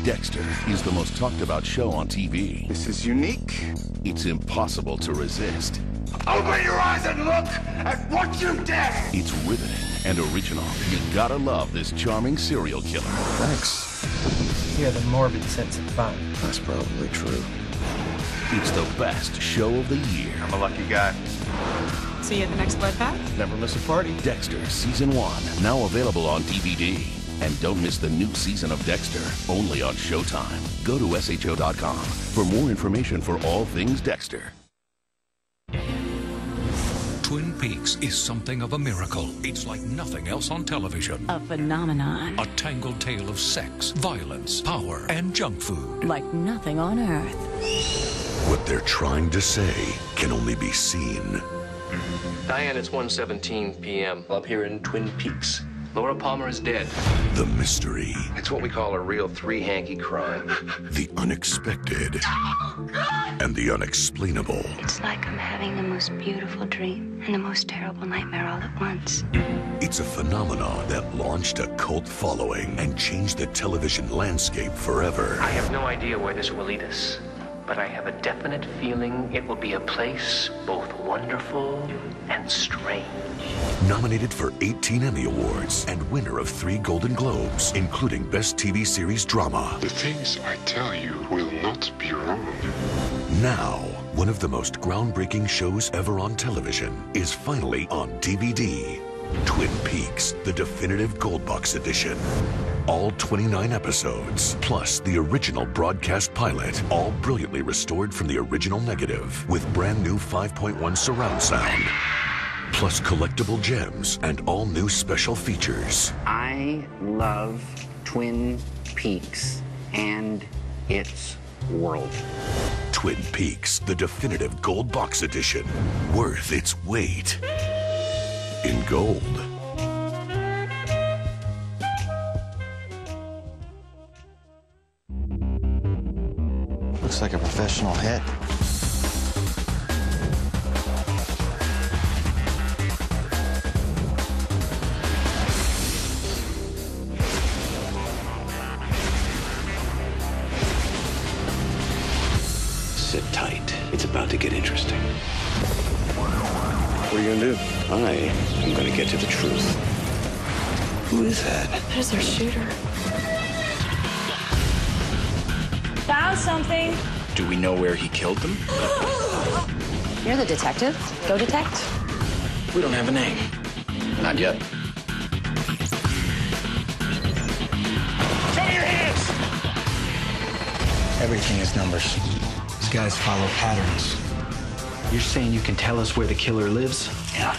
Dexter is the most talked about show on TV. This is unique. It's impossible to resist. Open your eyes and look at what you did! It's riveting and original. You gotta love this charming serial killer. Thanks. You have a morbid sense of fun. That's probably true. It's the best show of the year. I'm a lucky guy. See you at the next blood pact? Never miss a party. Dexter Season 1, now available on DVD. And don't miss the new season of Dexter, only on Showtime. Go to SHO.com for more information for all things Dexter. Twin Peaks is something of a miracle. It's like nothing else on television. A phenomenon. A tangled tale of sex, violence, power, and junk food. Like nothing on earth. What they're trying to say can only be seen. Diane, it's 1.17 p.m. up here in Twin Peaks. Laura Palmer is dead. The mystery. It's what we call a real three-hanky crime. The unexpected. And the unexplainable. It's like I'm having the most beautiful dream and the most terrible nightmare all at once. It's a phenomenon that launched a cult following and changed the television landscape forever. I have no idea where this will lead us, but I have a definite feeling it will be a place both wonderful and strange. Nominated for 18 Emmy Awards and winner of three Golden Globes, including Best TV Series Drama. The things I tell you will not be wrong. Now, one of the most groundbreaking shows ever on television is finally on DVD. Twin Peaks, the definitive Gold Box edition. All 29 episodes, plus the original broadcast pilot, all brilliantly restored from the original negative with brand new 5.1 surround sound. Plus collectible gems and all new special features. I love Twin Peaks and its world. Twin Peaks, the definitive Gold Box edition. Worth its weight in gold. Looks like a professional hit. Sit tight. It's about to get interesting. What are you gonna do? I am going to get to the truth. Who is that? There's our shooter. Found something. Do we know where he killed them? You're the detective. Go detect. We don't have a name. Not yet. Show me your hands! Everything is numbers. These guys follow patterns. You're saying you can tell us where the killer lives? Yeah.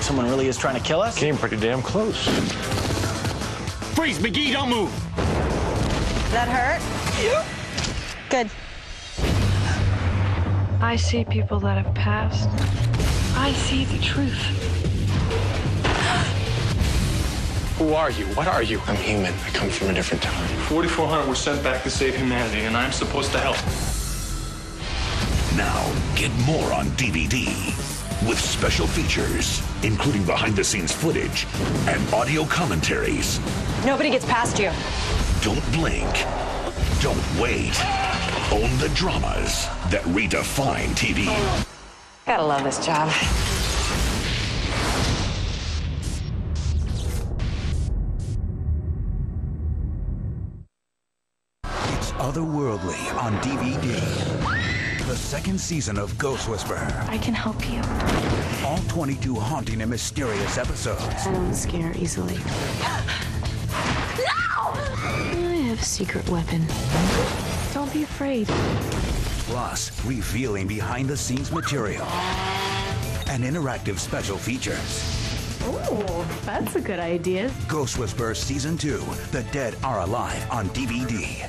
Someone really is trying to kill us? Came pretty damn close. Freeze, McGee, don't move! That hurt? Yeah. Good. I see people that have passed. I see the truth. Who are you? What are you? I'm human. I come from a different time. 4400 were sent back to save humanity, and I'm supposed to help. Now, get more on DVD with special features, including behind the scenes footage and audio commentaries. Nobody gets past you. Don't blink. Don't wait. Own the dramas that redefine TV. Gotta love this job. It's otherworldly on DVD. The second season of Ghost Whisperer. I can help you. All 22 haunting and mysterious episodes. I don't scare easily. No! I have a secret weapon. Don't be afraid. Plus, revealing behind the scenes material and interactive special features. Ooh, that's a good idea. Ghost Whisperer Season 2 The Dead Are Alive on DVD.